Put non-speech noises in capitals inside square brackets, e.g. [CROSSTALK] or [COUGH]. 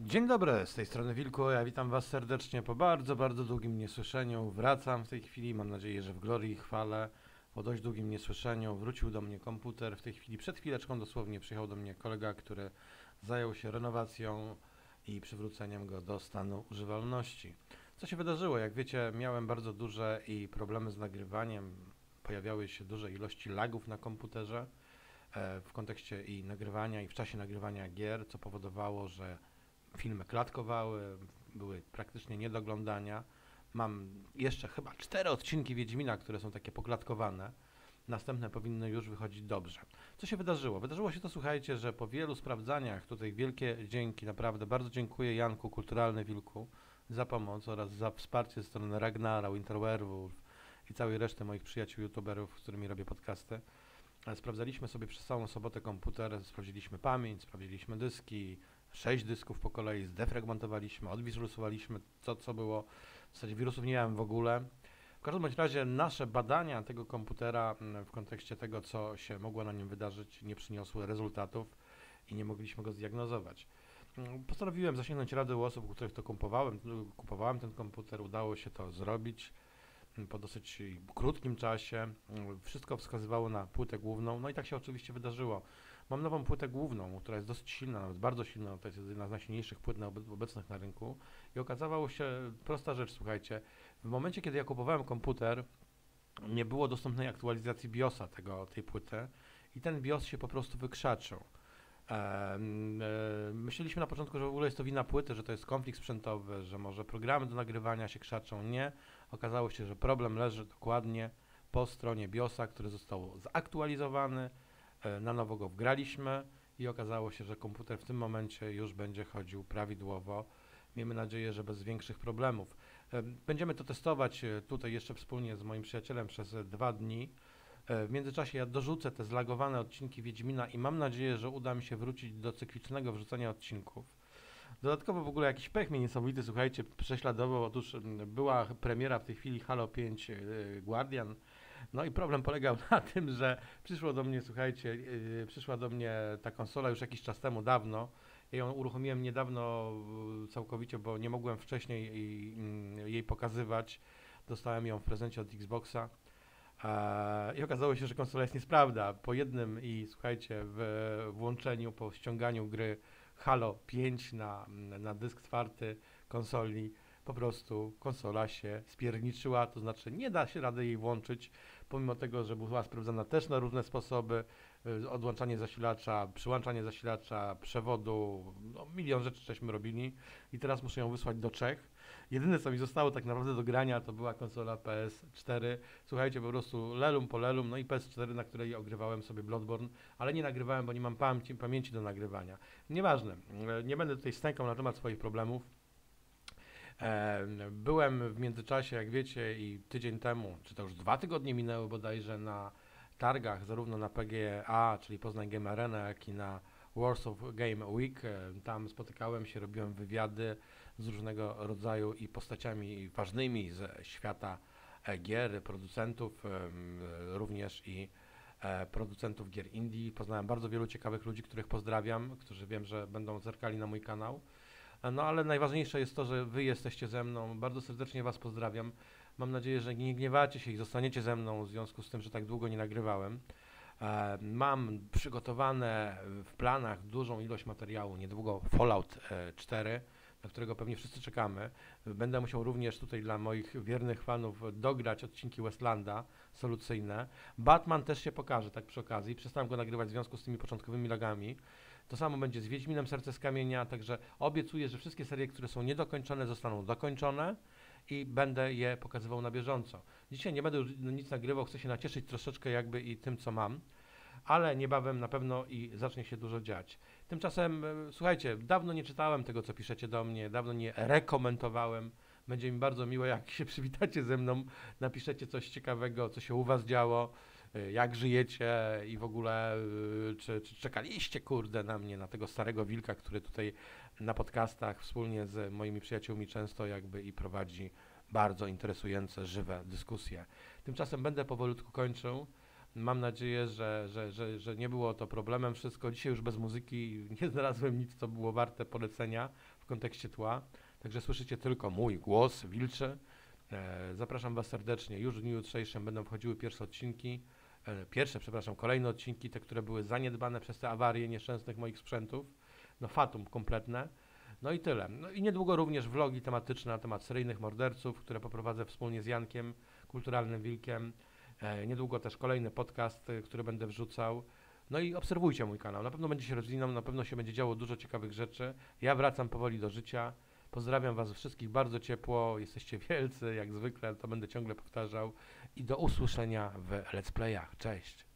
Dzień dobry, z tej strony Wilku. Ja witam Was serdecznie po bardzo, bardzo długim niesłyszeniu. Wracam w tej chwili, mam nadzieję, że w glorii i chwale. Po dość długim niesłyszeniu wrócił do mnie komputer. W tej chwili, przed chwileczką dosłownie, przyjechał do mnie kolega, który zajął się renowacją i przywróceniem go do stanu używalności. Co się wydarzyło? Jak wiecie, miałem bardzo duże i problemy z nagrywaniem. Pojawiały się duże ilości lagów na komputerze e, w kontekście i nagrywania, i w czasie nagrywania gier, co powodowało, że filmy klatkowały, były praktycznie nie do oglądania. Mam jeszcze chyba cztery odcinki Wiedźmina, które są takie poklatkowane. Następne powinny już wychodzić dobrze. Co się wydarzyło? Wydarzyło się to, słuchajcie, że po wielu sprawdzaniach, tutaj wielkie dzięki, naprawdę bardzo dziękuję Janku, Kulturalny Wilku, za pomoc oraz za wsparcie ze strony Ragnara, Winterwerewolf i całej reszty moich przyjaciół youtuberów, z którymi robię podcasty. E, Sprawdzaliśmy sobie przez całą sobotę komputer, sprawdziliśmy pamięć, sprawdziliśmy dyski, sześć dysków po kolei, zdefragmentowaliśmy, odwirusowaliśmy to, co było. W zasadzie wirusów nie miałem w ogóle. W każdym bądź razie nasze badania tego komputera mm, w kontekście tego, co się mogło na nim wydarzyć, nie przyniosły rezultatów i nie mogliśmy go zdiagnozować. Mm, Postanowiłem zasięgnąć rady u osób, u których to kupowałem. Kupowałem ten komputer, udało się to zrobić po dosyć krótkim czasie. Mm, Wszystko wskazywało na płytę główną, no i tak się oczywiście wydarzyło. Mam nową płytę główną, która jest dosyć silna, nawet bardzo silna, to jest jedna z najsilniejszych płyt na obe- obecnych na rynku. I okazało się, prosta rzecz, słuchajcie, w momencie, kiedy ja kupowałem komputer, nie było dostępnej aktualizacji BIOSa tego, tej płyty i ten BIOS się po prostu wykrzaczył. E, myśleliśmy na początku, że w ogóle jest to wina płyty, że to jest konflikt sprzętowy, że może programy do nagrywania się krzaczą. Nie. Okazało się, że problem leży dokładnie po stronie BIOSa, który został zaktualizowany, e, na nowo go wgraliśmy i okazało się, że komputer w tym momencie już będzie chodził prawidłowo. Miejmy nadzieję, że bez większych problemów. E, Będziemy to testować e, tutaj jeszcze wspólnie z moim przyjacielem przez e, dwa dni. W międzyczasie ja dorzucę te zlagowane odcinki Wiedźmina i mam nadzieję, że uda mi się wrócić do cyklicznego wrzucania odcinków. Dodatkowo w ogóle jakiś pech mnie niesamowity, słuchajcie, prześladował. Otóż była premiera w tej chwili Halo 5 e, Guardian. No i problem polegał [LAUGHS] na tym, że przyszło do mnie, słuchajcie, e, przyszła do mnie ta konsola już jakiś czas temu, dawno. Ja ją uruchomiłem niedawno całkowicie, bo nie mogłem wcześniej jej, mm, jej pokazywać. Dostałem ją w prezencie od Xboxa. I okazało się, że konsola jest niesprawna. Po jednym i słuchajcie, w włączeniu, po ściąganiu gry Halo 5 na, na dysk twardy konsoli, po prostu konsola się spierniczyła, to znaczy nie da się rady jej włączyć, pomimo tego, że była sprawdzana też na różne sposoby, y, odłączanie zasilacza, przyłączanie zasilacza, przewodu, no, milion rzeczy żeśmy robili i teraz muszę ją wysłać do Czech. Jedyne, co mi zostało tak naprawdę do grania, to była konsola PS4. Słuchajcie, po prostu lelum po lelum, no i PS4, na której ogrywałem sobie Bloodborne, ale nie nagrywałem, bo nie mam pamięci, pamięci do nagrywania. Nieważne, nie będę tutaj stękał na temat swoich problemów. Byłem w międzyczasie, jak wiecie, i tydzień temu, czy to już dwa tygodnie minęły bodajże, na targach, zarówno na PGA, czyli Poznań Game Arena, jak i na Warsaw Game Week. Tam spotykałem się, robiłem wywiady z różnego rodzaju i postaciami ważnymi ze świata e, gier, producentów, również i e, producentów gier indie. Poznałem bardzo wielu ciekawych ludzi, których pozdrawiam, którzy wiem, że będą zerkali na mój kanał. E, No ale najważniejsze jest to, że wy jesteście ze mną. Bardzo serdecznie was pozdrawiam. Mam nadzieję, że nie gniewacie się i zostaniecie ze mną w związku z tym, że tak długo nie nagrywałem. E, Mam przygotowane w planach dużą ilość materiału, niedługo Fallout e, 4, na którego pewnie wszyscy czekamy. Będę musiał również tutaj dla moich wiernych fanów dograć odcinki Westlanda solucyjne. Batman też się pokaże, tak przy okazji. Przestałem go nagrywać w związku z tymi początkowymi lagami. To samo będzie z Wiedźminem Serce z Kamienia, także obiecuję, że wszystkie serie, które są niedokończone, zostaną dokończone i będę je pokazywał na bieżąco. Dzisiaj nie będę już nic nagrywał, chcę się nacieszyć troszeczkę jakby i tym, co mam, ale niebawem na pewno i zacznie się dużo dziać. Tymczasem, e, słuchajcie, dawno nie czytałem tego, co piszecie do mnie, dawno nie rekomentowałem. Będzie mi bardzo miło, jak się [LAUGHS] przywitacie ze mną, napiszecie coś ciekawego, co się u was działo, jak żyjecie i w ogóle, y, czy, czy czekaliście, kurde, na mnie, na tego starego wilka, który tutaj na podcastach wspólnie z moimi przyjaciółmi często jakby i prowadzi bardzo interesujące, żywe dyskusje. Tymczasem będę powolutku kończył. Mam nadzieję, że, że, że, że nie było to problemem wszystko. Dzisiaj już bez muzyki [LAUGHS] nie znalazłem nic, co było warte polecenia w kontekście tła. Także słyszycie tylko mój głos wilczy. E, zapraszam Was serdecznie. Już w dniu jutrzejszym będą wchodziły pierwsze odcinki. E, pierwsze, przepraszam, kolejne odcinki, te, które były zaniedbane przez te awarie nieszczęsnych moich sprzętów. No fatum kompletne. No i tyle. No i niedługo również vlogi tematyczne na temat seryjnych morderców, które poprowadzę wspólnie z Jankiem, kulturalnym Wilkiem. E, niedługo też kolejny podcast, y, który będę wrzucał. No i obserwujcie mój kanał. Na pewno będzie się rozwinął, na pewno się będzie działo dużo ciekawych rzeczy. Ja wracam powoli do życia. Pozdrawiam Was wszystkich bardzo ciepło. Jesteście wielcy, jak zwykle, to będę ciągle powtarzał. I do usłyszenia w Let's Playach. Cześć.